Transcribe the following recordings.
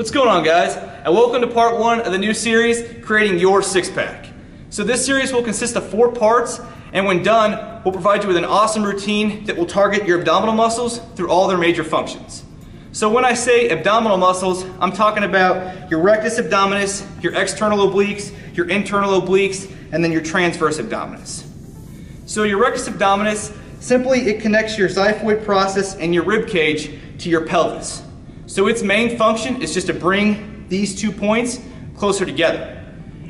What's going on guys? And welcome to part one of the new series, Creating Your Six Pack. So this series will consist of four parts and when done, we'll provide you with an awesome routine that will target your abdominal muscles through all their major functions. So when I say abdominal muscles, I'm talking about your rectus abdominis, your external obliques, your internal obliques, and then your transverse abdominis. So your rectus abdominis, simply it connects your xiphoid process and your rib cage to your pelvis. So its main function is just to bring these two points closer together.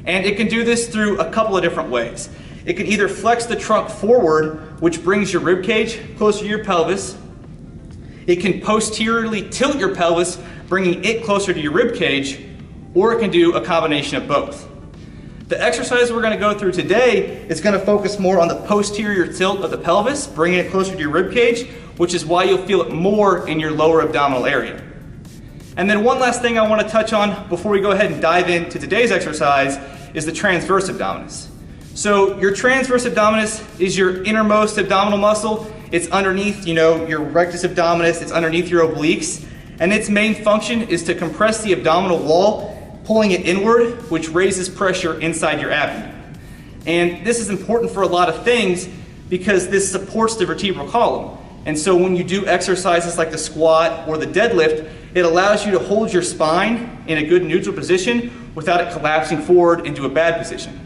And it can do this through a couple of different ways. It can either flex the trunk forward, which brings your rib cage closer to your pelvis. It can posteriorly tilt your pelvis, bringing it closer to your rib cage, or it can do a combination of both. The exercise we're going to go through today is going to focus more on the posterior tilt of the pelvis, bringing it closer to your rib cage, which is why you'll feel it more in your lower abdominal area. And then one last thing I want to touch on before we go ahead and dive into today's exercise is the transverse abdominis. So your transverse abdominis is your innermost abdominal muscle. It's underneath, you know, your rectus abdominis, it's underneath your obliques. And its main function is to compress the abdominal wall, pulling it inward, which raises pressure inside your abdomen. And this is important for a lot of things because this supports the vertebral column. And so when you do exercises like the squat or the deadlift, it allows you to hold your spine in a good neutral position without it collapsing forward into a bad position.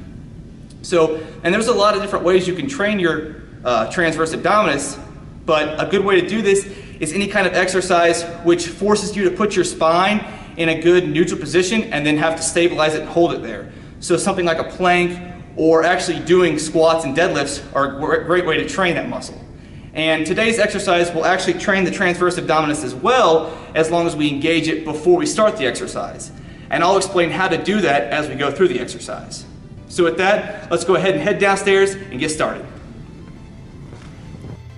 So, and there's a lot of different ways you can train your uh, transverse abdominis, but a good way to do this is any kind of exercise which forces you to put your spine in a good neutral position and then have to stabilize it and hold it there. So something like a plank or actually doing squats and deadlifts are a great way to train that muscle. And today's exercise will actually train the transverse abdominis as well, as long as we engage it before we start the exercise. And I'll explain how to do that as we go through the exercise. So with that, let's go ahead and head downstairs and get started.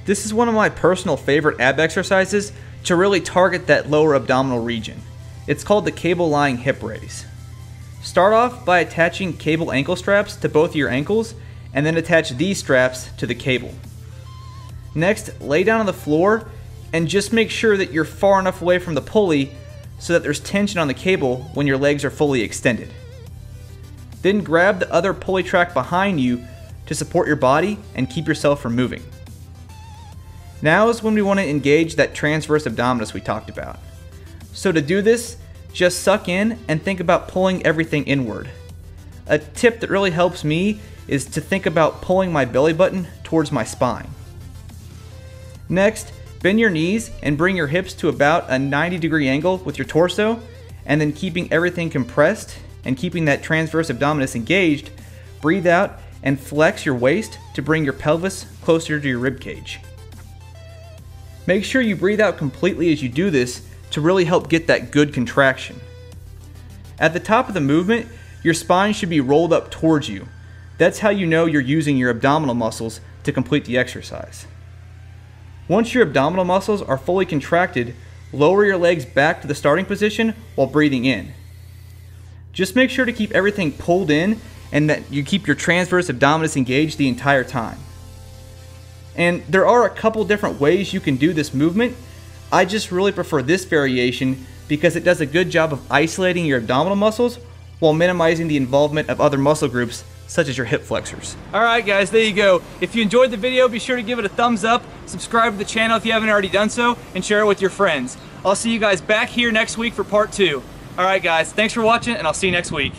This is one of my personal favorite ab exercises to really target that lower abdominal region. It's called the cable lying hip raise. Start off by attaching cable ankle straps to both your ankles and then attach these straps to the cable. Next, lay down on the floor and just make sure that you're far enough away from the pulley so that there's tension on the cable when your legs are fully extended. Then grab the other pulley track behind you to support your body and keep yourself from moving. Now is when we want to engage that transverse abdominis we talked about. So to do this, just suck in and think about pulling everything inward. A tip that really helps me is to think about pulling my belly button towards my spine. Next, bend your knees and bring your hips to about a 90 degree angle with your torso, and then keeping everything compressed and keeping that transverse abdominis engaged, breathe out and flex your waist to bring your pelvis closer to your rib cage. Make sure you breathe out completely as you do this to really help get that good contraction. At the top of the movement, your spine should be rolled up towards you. That's how you know you're using your abdominal muscles to complete the exercise. Once your abdominal muscles are fully contracted, lower your legs back to the starting position while breathing in. Just make sure to keep everything pulled in and that you keep your transverse abdominis engaged the entire time. And there are a couple different ways you can do this movement. I just really prefer this variation because it does a good job of isolating your abdominal muscles while minimizing the involvement of other muscle groups such as your hip flexors. All right, guys, there you go. If you enjoyed the video, be sure to give it a thumbs up, subscribe to the channel if you haven't already done so, and share it with your friends. I'll see you guys back here next week for part two. All right, guys, thanks for watching, and I'll see you next week.